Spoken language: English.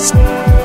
Podcast.